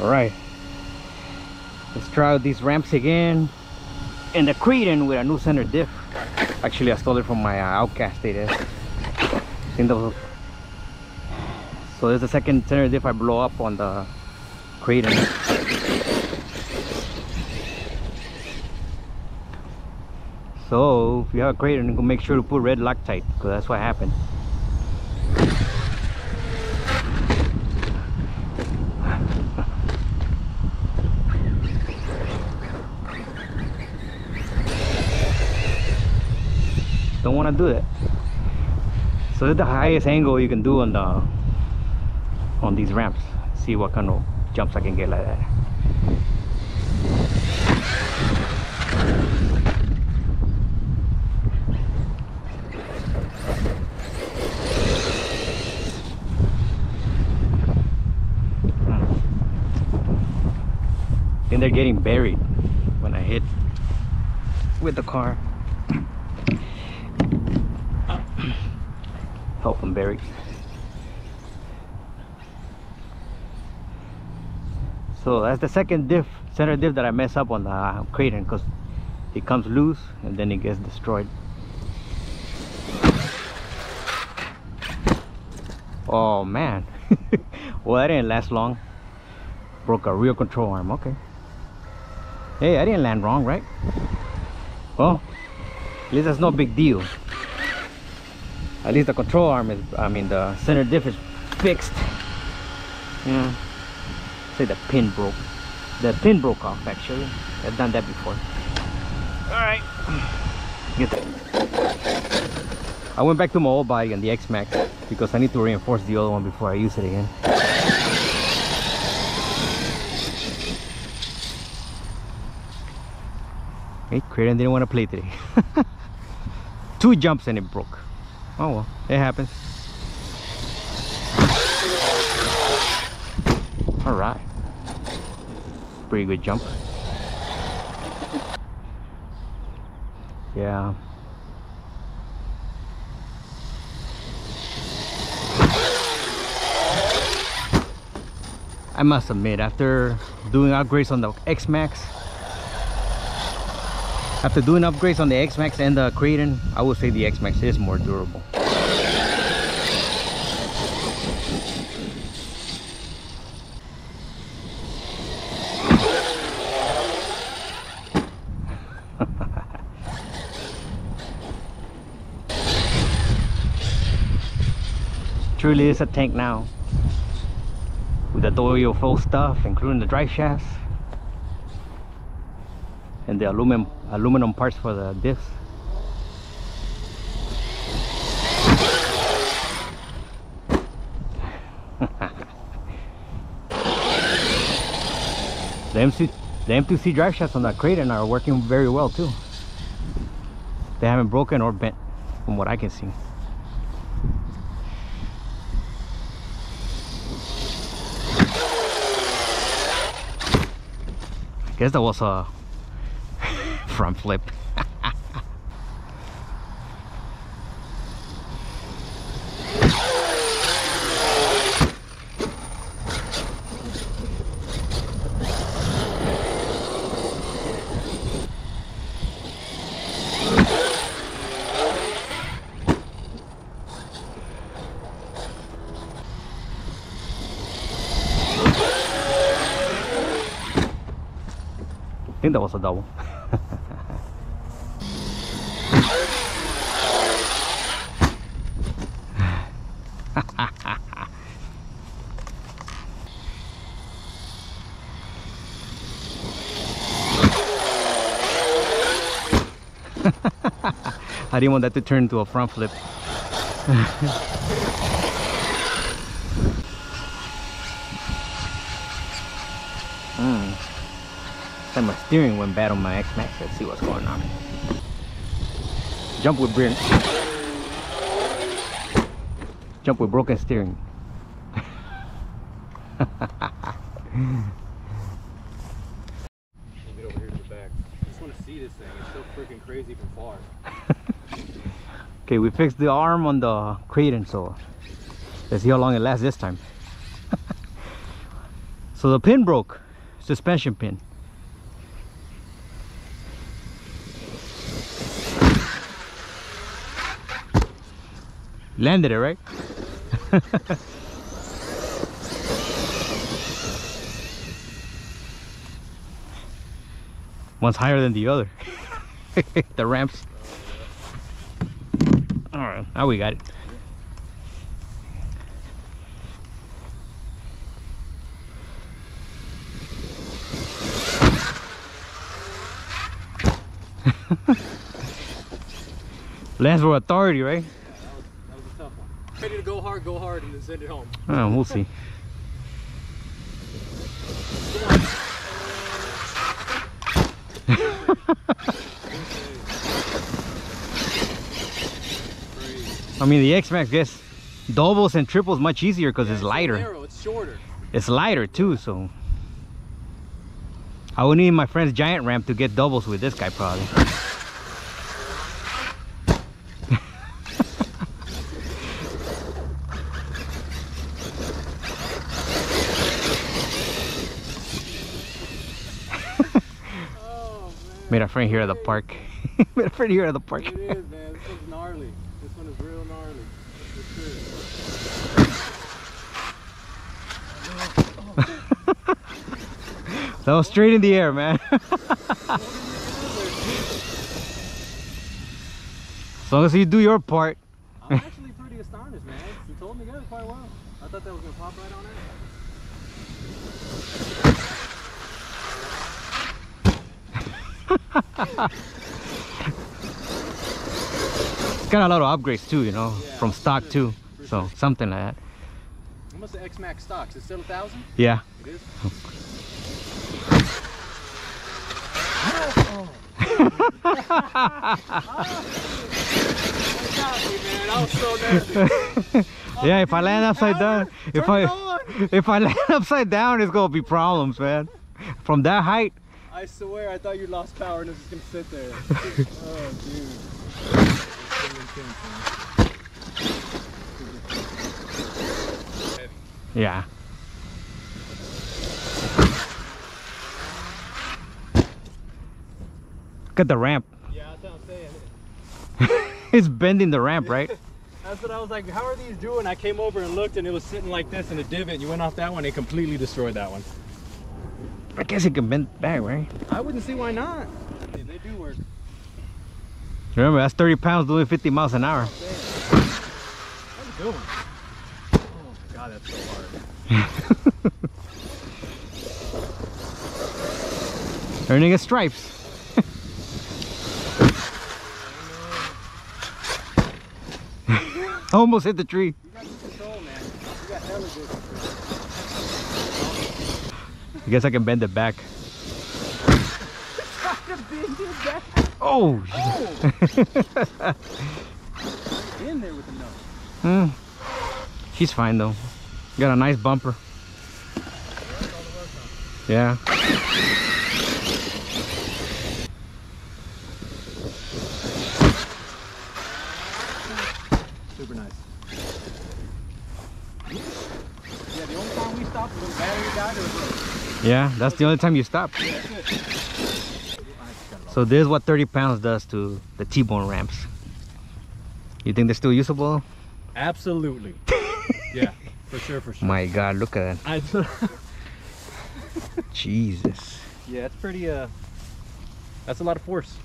all right. Let's try out these ramps again. And the Kraton with a new center diff. Actually I stole it from my uh, Outcast that was so there's the second center diff I blow up on the Kraton. So if you have a Kraton make sure to put red Loctite because that's what happened want to do that so that's the highest angle you can do on the on these ramps. See what kind of jumps I can get like that. Hmm. I think they're getting buried when I hit with the car so that's the second diff center diff that I mess up on the uh, because it comes loose and then it gets destroyed. Oh man. Well that didn't last long. Broke a rear control arm. Okay. Hey I didn't land wrong right? Well at least that's no big deal at least the control arm is I mean the center diff is fixed. Yeah. Say the pin broke. The pin broke off actually. I've done that before. All right get that I went back to my old bike and the X-Maxx because I need to reinforce the other one before I use it again. Hey, Kraton didn't want to play today. Two jumps and it broke. Oh well, it happens. All right. Pretty good jump. Yeah. I must admit, after doing upgrades on the X-Maxx, after doing upgrades on the X-Maxx and the Kraton, I would say the X-Maxx is more durable. Truly is a tank now. With the Doyo full stuff, including the drive shafts and the aluminum aluminum parts for the diffs the MC the M2C drive shafts on that Kraton are working very well too. They haven't broken or bent from what I can see. I guess that was a front flip. I think that was a double I didn't want that to turn into a front flip. mm. And my steering went bad on my X-Maxx. Let's see what's going on. Jump with Brent. Jump with broken steering. Get over here to the back. I just want to see this thing. It's so freaking crazy from far. Okay, we fixed the arm on the Kraton, so let's see how long it lasts this time. So the pin broke. Suspension pin. Landed it, right? One's higher than the other. the ramps. Alright, now ah, we got it. Lands for authority, right? That was a tough one. Ready to go hard, go hard, and then send it home. Oh, we'll see. I mean, the X-Maxx gets doubles and triples much easier because it's Yeah, lighter. narrow, it's shorter. It's lighter too, so. I would need my friend's giant ramp to get doubles with this guy probably. Oh. Made a friend here at the oh, park. Made a friend here at the park. It is, man. This one's gnarly. One is real gnarly. That was straight in the air, man. as long as you do your part. I'm actually pretty astonished, man. It's holding together quite well. I thought that was gonna pop right on it. It's got a lot of upgrades too, you know, Yeah, from stock too. So something like that. Much the X Maxx stocks? It's still a thousand? Yeah. It is. man. I was so nervous. yeah, if I land upside down, if I if I land upside down, it's gonna be problems, man. From that height, I swear I thought you lost power and it was just gonna sit there. oh, dude. It's pretty intense, man. Heavy. yeah. Look at the ramp. Yeah, that's what I'm saying. it's bending the ramp, right? That's what I was like, how are these doing? I came over and looked and it was sitting like this in a divot. You went off that one, it completely destroyed that one. I guess it can bend back, right? I wouldn't see why not. They, they do work. Remember, that's 30 pounds doing 50 miles an hour. How you doing? Oh my god, that's so hard. Earning a stripes. Almost hit the tree. You got control, man. You got hella good control. I guess I can bend it back. Oh! In there with the nose. Hmm. She's fine though. Got a nice bumper. Yeah. Super nice. Yeah, the only time we stopped was when the battery died or Yeah, that's the only time you stop. So this is what 30 pounds does to the T-bone ramps. You think they're still usable? Absolutely. yeah, for sure, for sure. My God, look at that. I, Jesus. yeah, it's pretty, uh, that's a lot of force.